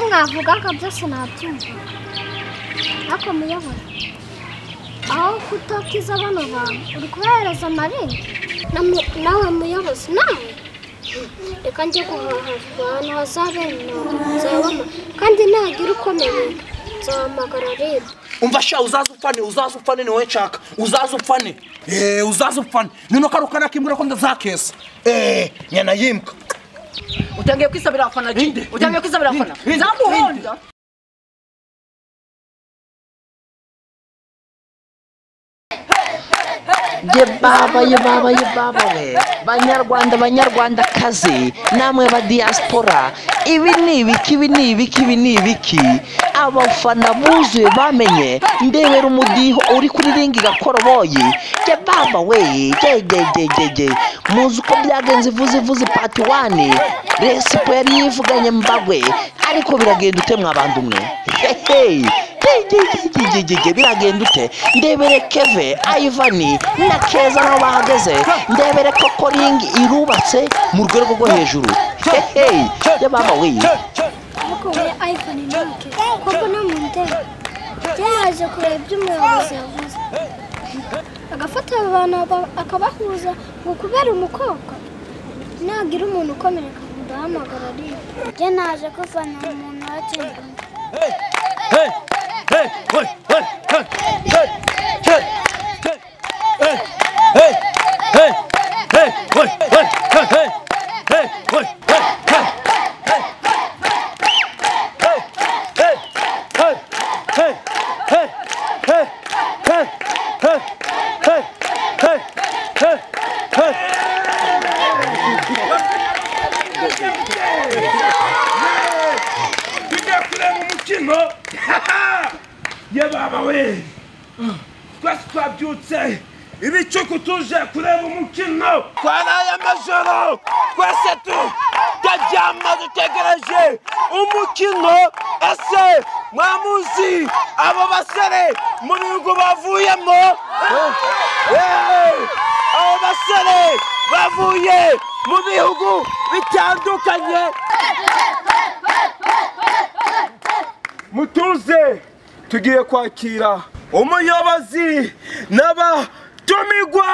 ibyo mwavugaga byose nabyumva. Ariko muyobora aho kutakiza bano bantu uri kubahereza amarenga nawe muyobozi nawe? Reka njye guhaha. Ahantu hazabera nzabamo kandi nagira ukomeye. Nzahamagara rero. Umva sha uzaza upfane uzaza upfane ni wowe nshaka. Uzaza upfane. Eee uzaza upfane. Nino karuka nakimbwira ko ndazakesa eee nyana yimbwa utangiye kwisabira abafana utangiye kwisabira abafana inde, ye baba ye baba ye baba we. Banyarwanda banyarwandakazi. Namwe ba diaspora. Ibi ni ibiki ibi ni ibiki ibi ni ibiki. Abafana buzuye bamenye. Ndebera umudiho uri kuri ringi gakoroboyi ye baba we. Ye ye ye ye ye. Muzi uko byagenze ivuze ivuze pati wani resipo yari yivuganye mbagwe. Ariko biragenda ute mwabantu mwe? Hehe biragenda ute ndebere keve ayivani na keza nabo bahageze ndebere koko ringi irubatse mu rwego rwo hejuru hehe yababa we yaje kureba ibyo umuyobozi yavuze agafata abo bantu aba- akabahuza ngo kubera umukobwa nagira umuntu ukomereka ndahamagara rero njye naje kuvana umuntu wakinga Jimbo. Ye baba we twese twabyutse ibicuku tuje kureba umukino twaraye amajoro twese tutaryama dutegereje umukino ese mwamuzi abo basore mu bihugu bavuyemo Eh, abo basore bavuye mu bihugu bitandukanye mutuze tugiye kwakira umuyobozi n'abatumirwa.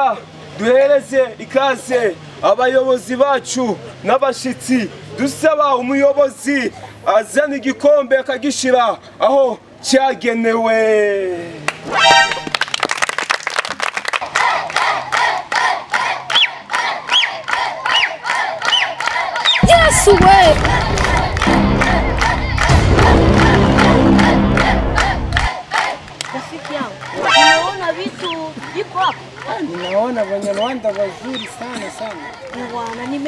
Reka duhereze ikaze abayobozi bacu n'abashyitsi dusaba umuyobozi azana igikombe akagishyira aho cyagenewe. Yesu we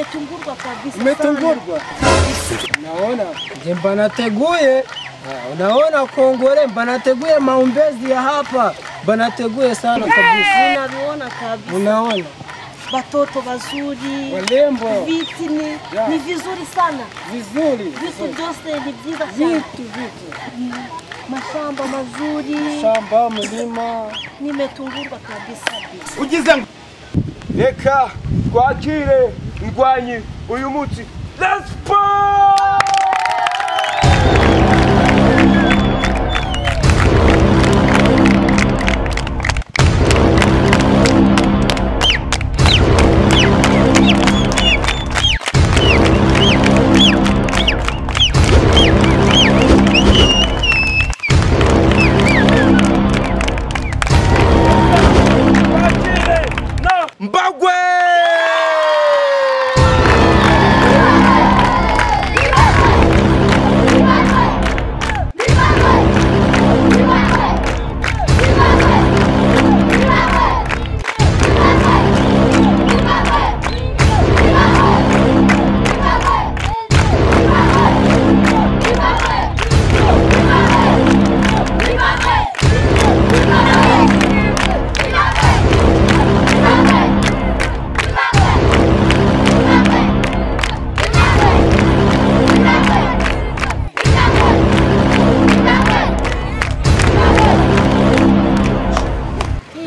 bwana nimetungurwa kabisa Umetungurwa? Naona Jemba nateguye. Ah, unaona Kongole mbanateguye maombezi ya hapa, mbanateguye sana kabisa. unaona unaviona kabisa. Unaona? Watoto wazuri walembo. Viti ni, yeah. ni vizuri sana. Vizuri, vitu byose ni byiza sana. Vitu vitu, mashamba mazuri. Shamba, mlima. nimetungurwa kabisa. Ugize ngo reka twakire ndwanyi uyu munsi resipo mbagwe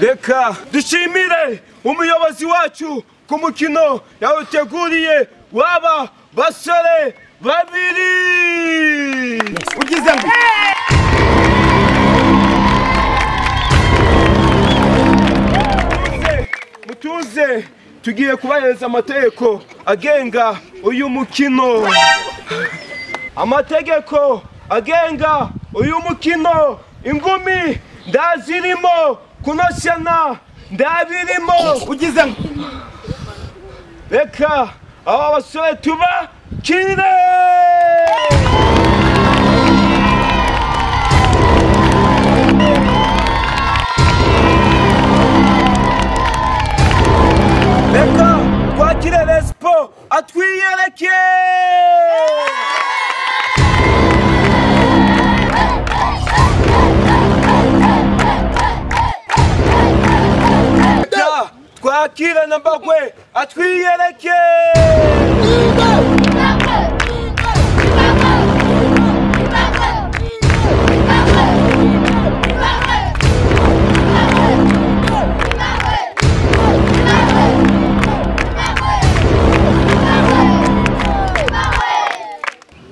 reka dushimire umuyobozi wacu ku mukino yawuteguriye. Waba basore babiri. Ugize ngo. Mutuze, tugiye kubahereza amategeko agenga uyu mukino. Amategeko agenga uyu mukino. Ingumi ndazirimo. Kunoshana ndabirimo ugize ngo. Reka aba basore tubakire reka twakire resipo atwiyereke twakire na mbagwe atwiyereke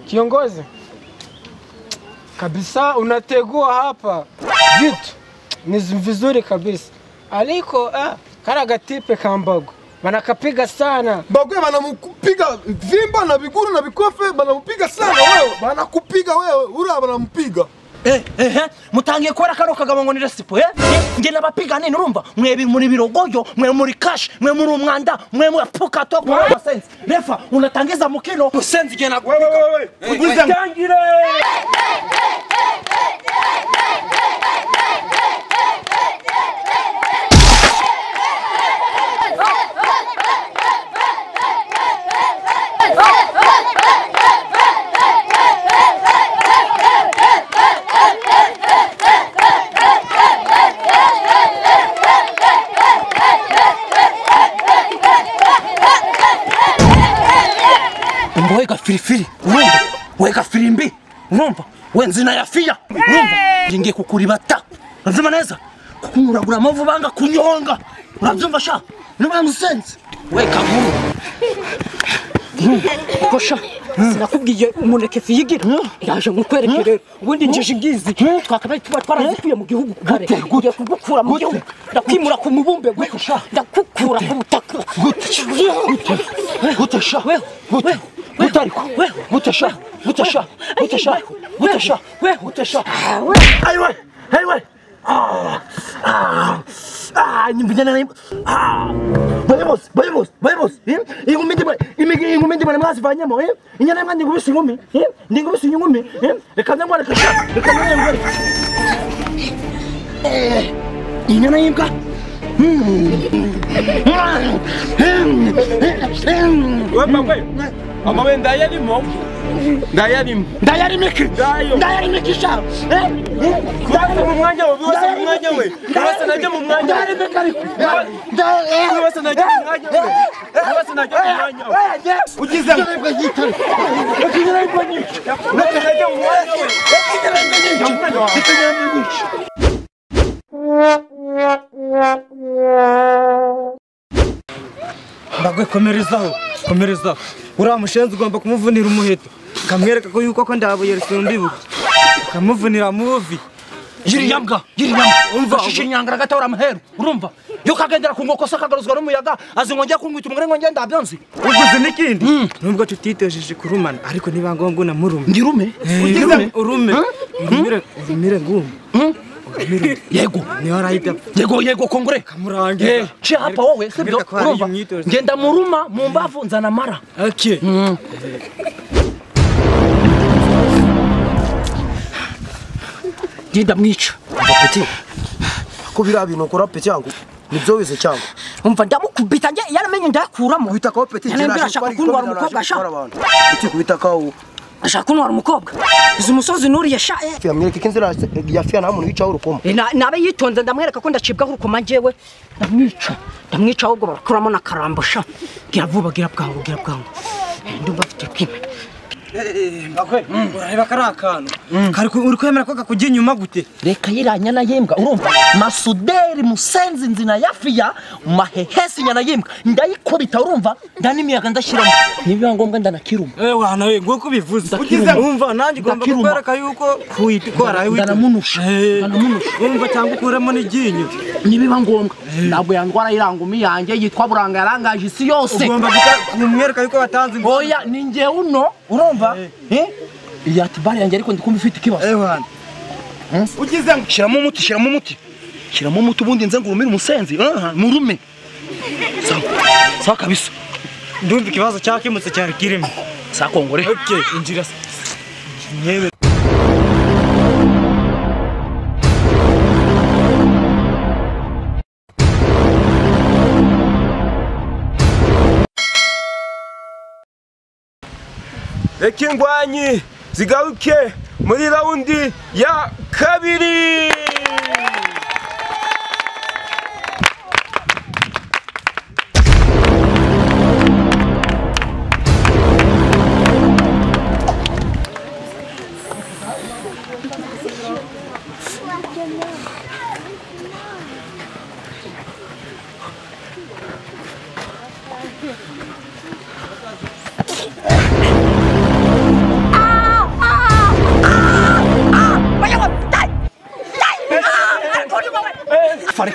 Kiongozi, kabisa unategua hapa. Vitu ni vizuri kabisa, aliko ah, kara gatipe ka Mbago wanakapiga sana. Mbagwe wanamupiga vimba na viguru na vikofe, wanamupiga sana wewe, wanakupiga wewe, ura wanampiga Eh, eh, eh. mutangiye kubera kano kagabo ngo ni resipo eh? Nge nabapiga nini urumva? Mwebi muri birogoyo, mwe muri cash, mwe muri umwanda, mwe muri poka to kwa kwa sense. Refa, unatangiza mukino, sense gena kupiga. Wewe wewe. Ubuzangire. Hey, hey, hey, hey, hey, hey, hey, hey, hey, hey. We nzina ya fiya hey! ngiye kukuribata urabyumva neza kukuragura amavu banga kunyonga. Urabyumva sha? Niba musense wega nkuru ko sha sinakubwiye umuneke fiyigira yaje mukwereke rero. Ubundi njije ingizi twakabaye tuba twarazikuye mu gihugu kare. Ngiye kugukura mu gihugu. Ndakwimura ku mubumbe gwe. Ndakukura ku butaka. Gute. Gute. Gute sha. Gute mutariko. Mutasha. Amame ndayarimwo ndayarimo ndayarimo iki ndayarimo iki sha kubasa mu mwanya we bibasa mu mwanya we kubasa najya mu mwanya we ndayarimo iki ariko kubasa najya mu mwanya we kubasa najya mu mwanya we ugize ngo ariko yitare ukigira ariko nyinshi najya mu mwanya we ukigira ariko nyinshi ukigira ariko nyinshi mbagwe komerezaho komerezaho uriya mushenzi ugomba kumuvunira umuheto. Ukamwereka ko yuko ko ndabuye risumbibuka ukamuvunira muvi yiriya mbwa yiriya mbwa umva shisha inyangara gatora amaheru urumva? Yo kagendera ku nkoko se kagaruzwa n'umuyaga azi ngo njya kunkwita umugore ngo njye ndabyonzi uguze n'ikindi? Nubwo tutitejeje kurumana ariko niba ngombwa unamurume. Ndirume? Urume urume. Urumire urumire ngumba yego ni ho arahita yego yego kongore kamurangiza Eh, ci hapa wowe sibyo urumva ngenda muruma mu mbavu nzana amara okay genda mwica peti ko biriya bintu ukora peti yangu ni byo wize cyangwa umva ndamukubita njye yaramenye ndayakuramo kubita kaho peti mbwira ashaka kuntwara umukobwa sha peti kubita kaho ashaka kuntwara umukobwa izi umusozi nuriye sha fiya mwereke ko inzira ya fiya nta muntu wicaho urukoma na- nabe yitonze ndamwereka ko ndacibwaho urukoma njyewe ndamwica ndamwica ahubwo barakuramo n'akarambo sha gira vuba gira bwangu gira bwangu ndumva afite kime urareba kari akantu uri kwemera ko kakujya inyuma gute reka yiriya nyana y'imbwa urumva? Masuderi musenzi nzina yafiya mahehesi nyana y'imbwa ndayikubita urumva? Ndanimiyaga ndashyiramo nibiba ngombwa ndanakiruma Eh wana we nguko ubivuze Ndakiruma. umva nanjye ugomba kukwereka yuko kuhita ko waraye wita ndanamunusha ndanamunusha umva cyangwa ukuremo n'iryinyo? Nibiba ngombwa. Ntabwo yandwara irangumi yanjye yitwa buranga yarangaje isi yose. Ugomba kumwereka yuko ingufu. Oya ni njye uno. Urumva? Eh? iyi atibari yanjye ariko ndikumva ifite ikibazo. Eh ugize ngo shyiramo umuti shyiramo umuti. Shyiramo umuti ubundi nze ngo urumire umusenzi murume sawa. Sawa kabisa. Ndumva ikibazo cyakemutse cyari kirimo. Sakongore. Okay injira. Reka ingwanyi zigaruke muri rawundi ya kabiri.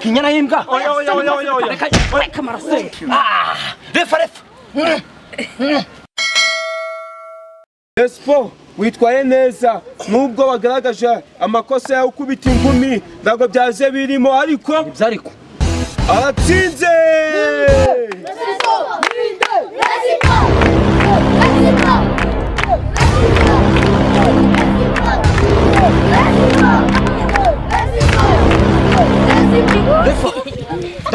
Inyana y'imbwa Oya, oya, oya, oya, oya. reka reka marasenga Ah, refa refa Espo witwaye neza. Nubwo bagaragaje amakosa yawe ukubita inkumi ntabwo byaje birimo ariko ariko aratsinze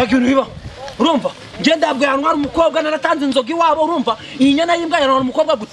ndagira ibiba urumva njye ndabwo yantwara umukobwa naratanze inzoga iwabo urumva iyi nyana y'imbwa yantwara umukobwa gute?